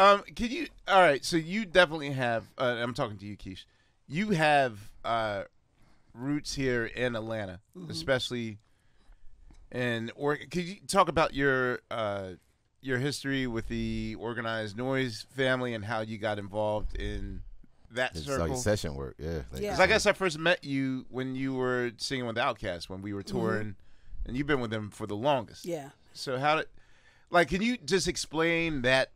Um, can you? All right. So you definitely have. Uh, I'm talking to you, Keish. You have uh, roots here in Atlanta, Mm-hmm. especially. And or could you talk about your uh, your history with the Organized Noize family and how you got involved in that It's like circle? session work. Yeah. Like, Yeah. 'Cause I guess I first met you when you were singing with Outkast when we were Mm-hmm. touring, and you've been with them for the longest. Yeah. So how did, like, can you just explain that,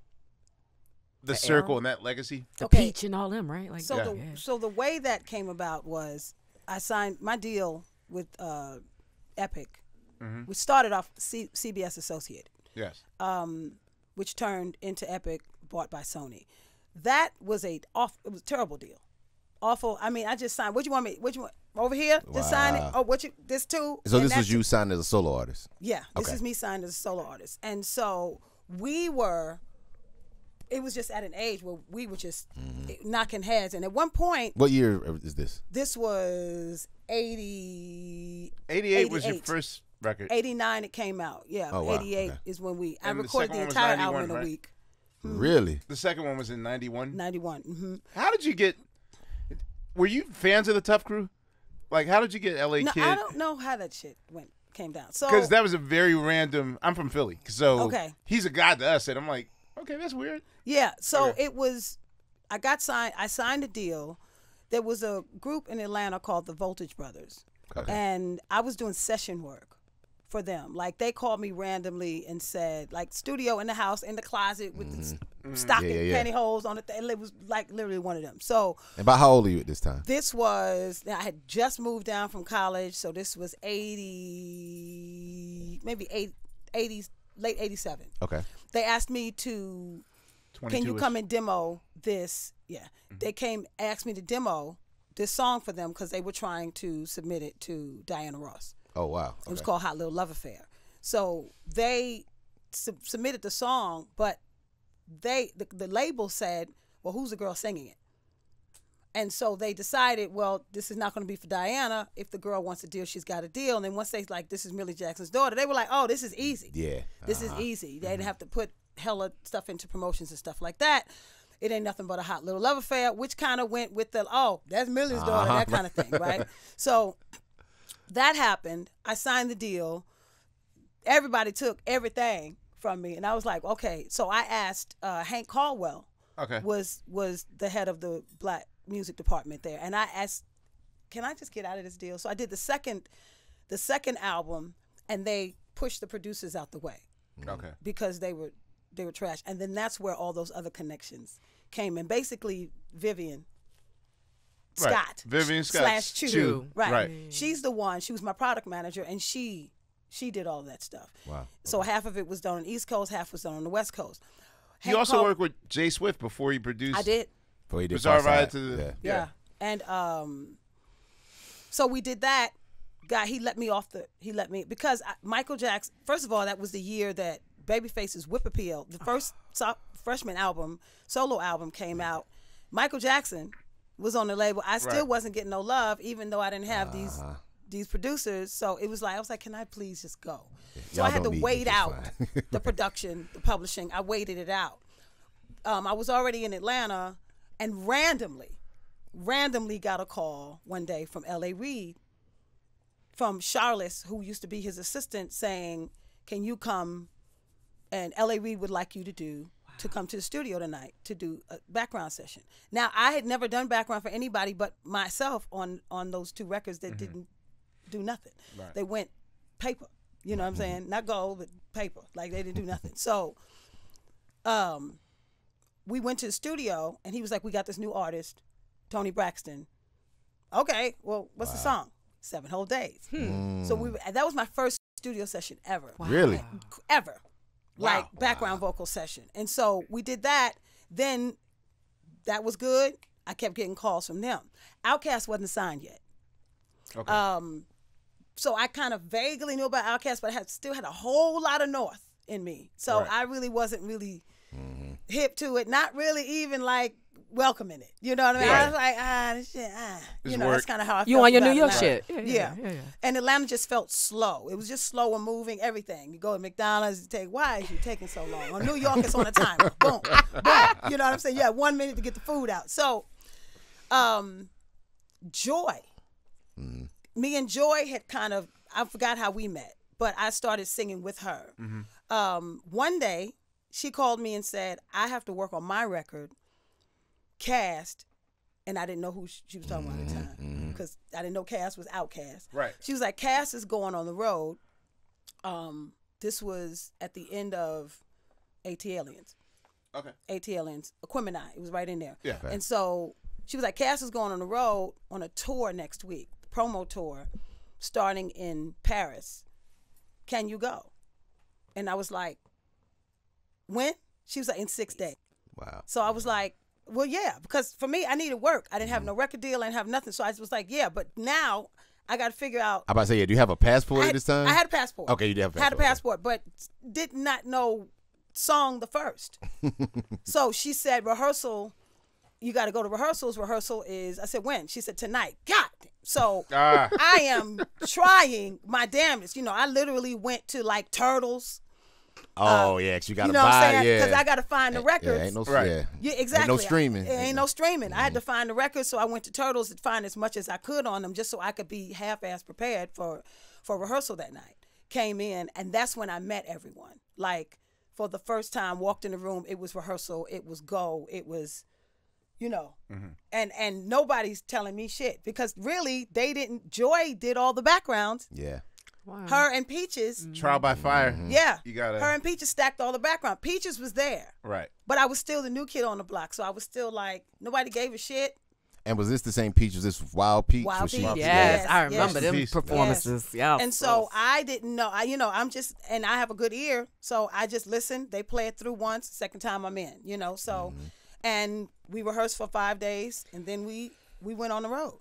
the circle and that legacy? The Okay. peach and all them, right? Like So Yeah. the yeah. so the way that came about was I signed my deal with uh, Epic, which started off C- CBS Associated, Yes. which turned into Epic, bought by Sony. That was a off. It was a terrible deal, awful. I mean, I just signed. What you want me? What you want over here? Just sign it. Oh, what you? This too. So this was you it. signed as a solo artist. Yeah, this Okay. is me signed as a solo artist, and so we were. It was just at an age where we were just Mm-hmm. knocking heads, and at one point, What year is this? this was 80 88, was your first record. 89 it came out yeah Oh, wow. 88 Okay. is when we i And the recorded second the entire 91, album in a right? week Really? The second one was in 91. 91 hmm How did you get, were you fans of the Tuff Crew? Like, how did you get LA no Kid? i don't know how that shit went came down so Because that was a very random, I'm from Philly. So Okay. he's a guy to us. And I'm like, okay, that's weird. Yeah so Okay. it was i got signed i signed a deal there was a group in atlanta called the voltage brothers Okay. and i was doing session work for them like they called me randomly and said like studio in the house in the closet with the s- stocking Mm-hmm. Yeah, yeah, yeah. pantyhose on it it was like literally one of them so And about how old are you at this time? This was I had just moved down from college, so this was eighty, maybe eight, 80s, late eighty seven. Okay. They asked me to, can you come and demo this? Yeah, they came asked me to demo this song for them because they were trying to submit it to Diana Ross. Oh wow. It was called Hot Little Love Affair. So they sub- submitted the song, but they the, the label said, "Well, who's the girl singing it?" And so they decided, well, this is not going to be for Diana. If the girl wants a deal, she's got a deal. And then once they like, this is Millie Jackson's daughter, they were like, oh, this is easy. Yeah. This is uh-huh. easy. They didn't have to put hella stuff into promotions and stuff like that. It ain't nothing but a hot little love affair, which kind of went with the oh, that's Millie's daughter, Uh-huh. that kind of thing, right? so that happened. I signed the deal. Everybody took everything from me, and I was like, okay. So I asked uh, Hank Caldwell, Okay. was was the head of the black music department there, and I asked, can I just get out of this deal? So I did the second, the second album, and they pushed the producers out the way Okay. because they were they were trash, and then that's where all those other connections came in. Basically, Vivian Right. Scott, Vivian Scott. slash Chew, Chew. Right. Right. She's the one. She was my product manager, and she she did all that stuff. Wow. So half of it was done on the East Coast, half was done on the West Coast. You Hank also Col- worked with J-Swift before he produced. I did. Before he did Bizarre Pharcyde. Ride to the. yeah. Yeah. And um, so we did that. Guy, he let me off the. He let me because I, Michael Jackson. First of all, that was the year that Babyface's Whip Appeal, the first so, freshman album, solo album, came out. Michael Jackson was on the label. I still Right. wasn't getting no love, even though I didn't have these Uh-huh. these producers. So it was like I was like, can I please just go? So I had to don't need me, wait out the production, the publishing. I waited it out. Um, I was already in Atlanta, and randomly, randomly got a call one day from L.A. Reid, from Charles, who used to be his assistant, saying, "Can you come?" And L.A. Reid would like you to do to come to the studio tonight to do a background session. Now I had never done background for anybody but myself on on those two records that didn't do nothing. They went paper. You know what I'm saying? Not gold, but paper. Like they didn't do nothing. So, um, we went to the studio and he was like, "We got this new artist, Toni Braxton." Okay, well, what's the song? Seven whole days. So we that was my first studio session ever Really? ever like Wow. background vocal session. And so we did that. Then that was good. I kept getting calls from them. OutKast wasn't signed yet. Okay. um so i kind of vaguely knew about OutKast but i had still had a whole lot of north in me. So Right. i really wasn't really hip to it. Not really even like welcoming it you know what i mean i was like ah this shit ah It's you know that's kind of how i You felt on your New York Atlanta. shit? Yeah, Yeah. yeah, yeah, yeah. And Atlanta just felt slow. It was just slow and moving, everything. You go to McDonald's, you take, why is you taking so long? On New York, it's on a timer. boom, boom. You know what I'm saying? You had one minute to get the food out. So, um, Joi, me and Joi had kind of I forgot how we met, but I started singing with her. Um, one day, she called me and said, "I have to work on my record, Cast." And I didn't know who she was talking about at the time because I didn't know Cass was OutKast. Right. She was like, Cass is going on the road. Um, this was at the end of ATLiens. Okay. AT Aliens, Aquemini. It was right in there. Yeah. And so she was like, Cass is going on the road on a tour next week, promo tour, starting in Paris. Can you go? And I was like, when? She was like, in six days. Wow. So I was like, well, yeah, because for me, I needed work. I didn't have no record deal. I didn't have nothing. So I was like, yeah, but now I got to figure out. I about to say, yeah, do you have a passport had, this time? I had a passport. Okay, you did have a Had a passport, passport, but did not know song the first. so she said rehearsal. You got to go to rehearsals. Rehearsal is. I said when. She said tonight. God. So Ah. I am trying my damnedest. You know, I literally went to like Turtles. Um, oh, yeah, 'cause you got to You know what buy I'm saying? yeah. Because I got to find the records. Yeah, ain't no, Right. yeah. Yeah, exactly. Ain't no streaming. It ain't no streaming. I had mm-hmm. to find the records, so I went to Turtles to find as much as I could on them, just so I could be half-ass prepared for for rehearsal that night. Came in, and that's when I met everyone. Like for the first time, walked in the room. It was rehearsal. It was go. It was, you know, mm-hmm. and and nobody's telling me shit because really they didn't. Joi did all the backgrounds. Yeah. Wow. Her and Peaches. Trial by fire. Yeah, You gotta- Her and Peaches stacked all the background. Peaches was there. Right. But I was still the new kid on the block, so I was still like nobody gave a shit. And was this the same Peach? Was this Wild Peach? Wild Was she- Peach. Yes, Yes, I remember yes. them Peace. performances. Yeah. And so I didn't know. I you know I'm just and I have a good ear, so I just listen. They play it through once. Second time I'm in. You know, so Mm-hmm. and we rehearsed for five days, and then we we went on the road.